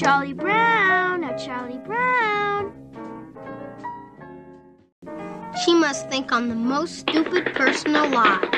Charlie Brown, now Charlie Brown. She must think I'm the most stupid person alive.